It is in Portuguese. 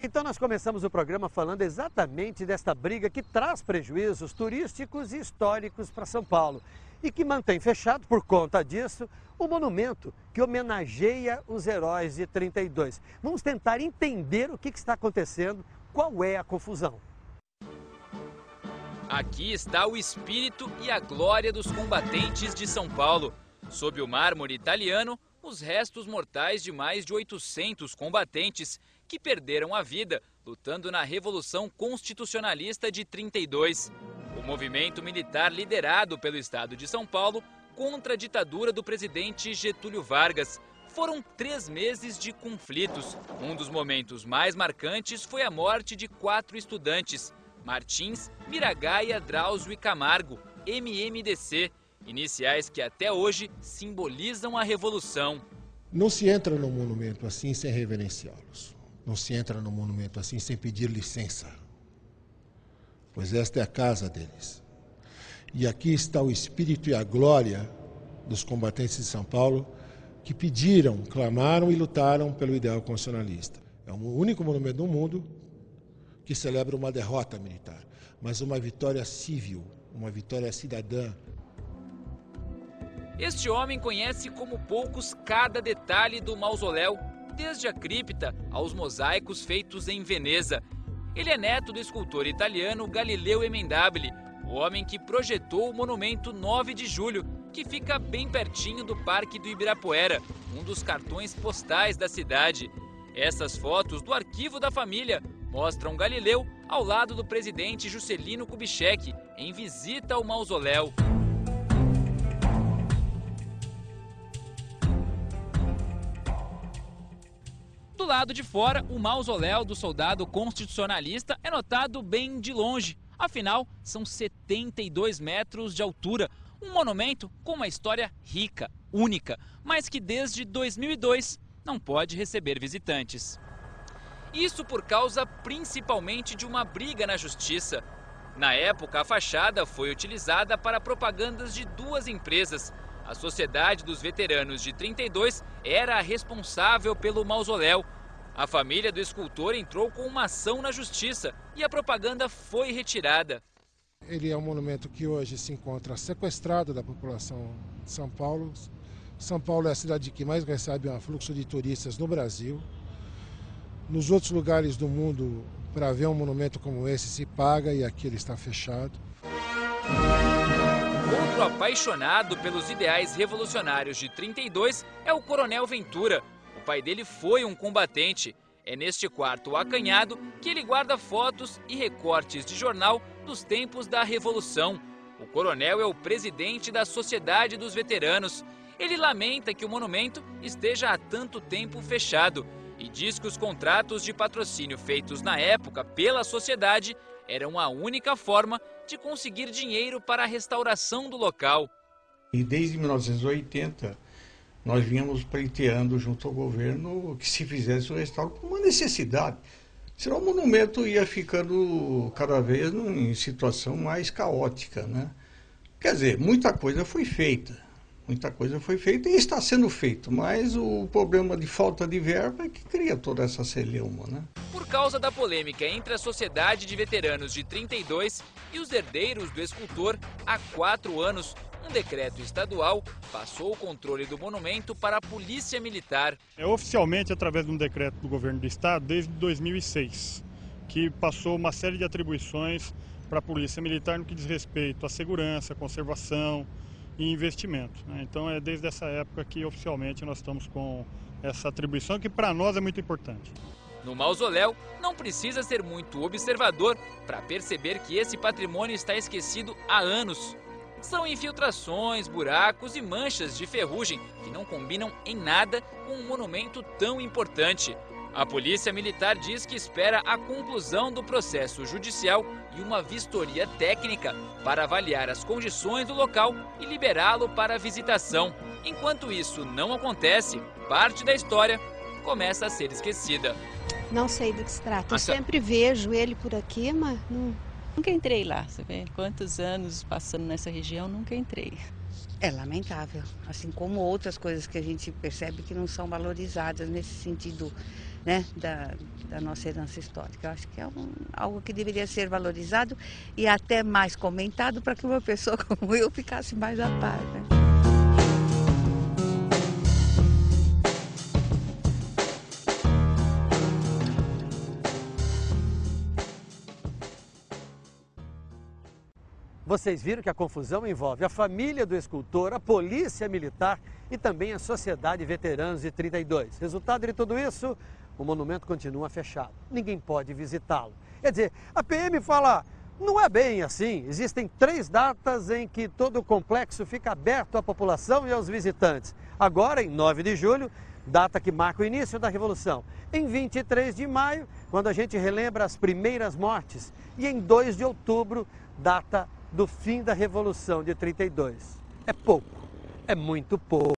Então nós começamos o programa falando exatamente desta briga que traz prejuízos turísticos e históricos para São Paulo e que mantém fechado por conta disso o monumento que homenageia os heróis de 32. Vamos tentar entender o que, que está acontecendo, qual é a confusão. Aqui está o espírito e a glória dos combatentes de São Paulo. Sob o mármore italiano, os restos mortais de mais de 800 combatentes que perderam a vida lutando na Revolução Constitucionalista de 32. O movimento militar liderado pelo Estado de São Paulo contra a ditadura do presidente Getúlio Vargas. Foram três meses de conflitos. Um dos momentos mais marcantes foi a morte de quatro estudantes: Martins, Miragaia, Drauzio e Camargo, MMDC, iniciais que até hoje simbolizam a revolução. Não se entra no monumento assim sem reverenciá-los. Não se entra no monumento assim sem pedir licença, pois esta é a casa deles. E aqui está o espírito e a glória dos combatentes de São Paulo que pediram, clamaram e lutaram pelo ideal constitucionalista. É o único monumento do mundo que celebra uma derrota militar, mas uma vitória civil, uma vitória cidadã. Este homem conhece como poucos cada detalhe do mausoléu desde a cripta aos mosaicos feitos em Veneza. Ele é neto do escultor italiano Galileu Emendabile, o homem que projetou o monumento 9 de julho, que fica bem pertinho do Parque do Ibirapuera, um dos cartões postais da cidade. Essas fotos do arquivo da família mostram Galileu ao lado do presidente Juscelino Kubitschek em visita ao mausoléu. Lado de fora, o mausoléu do soldado constitucionalista é notado bem de longe. Afinal, são 72 metros de altura. Um monumento com uma história rica, única, mas que desde 2002 não pode receber visitantes. Isso por causa principalmente de uma briga na justiça. Na época, a fachada foi utilizada para propagandas de duas empresas, a Sociedade dos Veteranos de 32 era a responsável pelo mausoléu. A família do escultor entrou com uma ação na justiça e a propaganda foi retirada. Ele é um monumento que hoje se encontra sequestrado da população de São Paulo. São Paulo é a cidade que mais recebe um fluxo de turistas no Brasil. Nos outros lugares do mundo, para ver um monumento como esse, se paga e aqui ele está fechado. Outro apaixonado pelos ideais revolucionários de 32 é o Coronel Ventura. Pai dele foi um combatente. É neste quarto acanhado que ele guarda fotos e recortes de jornal dos tempos da Revolução. O coronel é o presidente da Sociedade dos Veteranos. Ele lamenta que o monumento esteja há tanto tempo fechado e diz que os contratos de patrocínio feitos na época pela sociedade eram a única forma de conseguir dinheiro para a restauração do local. E desde 1980, nós vínhamos pleiteando junto ao governo que se fizesse o restauro por uma necessidade. Senão o monumento ia ficando cada vez em situação mais caótica, né? Quer dizer, muita coisa foi feita Muita coisa foi feita e está sendo feito, mas o problema de falta de verba é que cria toda essa celeuma, né? Por causa da polêmica entre a Sociedade de Veteranos de 32 e os herdeiros do escultor, há quatro anos, um decreto estadual passou o controle do monumento para a Polícia Militar. É oficialmente através de um decreto do governo do estado desde 2006, que passou uma série de atribuições para a Polícia Militar no que diz respeito à segurança, conservação, e investimento. Né? Então é desde essa época que oficialmente nós estamos com essa atribuição que para nós é muito importante. No mausoléu, não precisa ser muito observador para perceber que esse patrimônio está esquecido há anos. São infiltrações, buracos e manchas de ferrugem que não combinam em nada com um monumento tão importante. A Polícia Militar diz que espera a conclusão do processo judicial e uma vistoria técnica para avaliar as condições do local e liberá-lo para visitação. Enquanto isso não acontece, parte da história começa a ser esquecida. Não sei do que se trata. Eu sempre vejo ele por aqui, mas não... nunca entrei lá. Você vê quantos anos passando nessa região, nunca entrei. É lamentável, assim como outras coisas que a gente percebe que não são valorizadas nesse sentido né, da, da nossa herança histórica. Eu acho que é um, algo que deveria ser valorizado e até mais comentado para que uma pessoa como eu ficasse mais a par. Né? Vocês viram que a confusão envolve a família do escultor, a polícia militar e também a sociedade veteranos de 32. Resultado de tudo isso, o monumento continua fechado. Ninguém pode visitá-lo. Quer dizer, a PM fala, não é bem assim. Existem três datas em que todo o complexo fica aberto à população e aos visitantes. Agora, em 9 de julho, data que marca o início da Revolução. Em 23 de maio, quando a gente relembra as primeiras mortes. E em 2 de outubro, data do fim da Revolução de 32. É pouco, é muito pouco.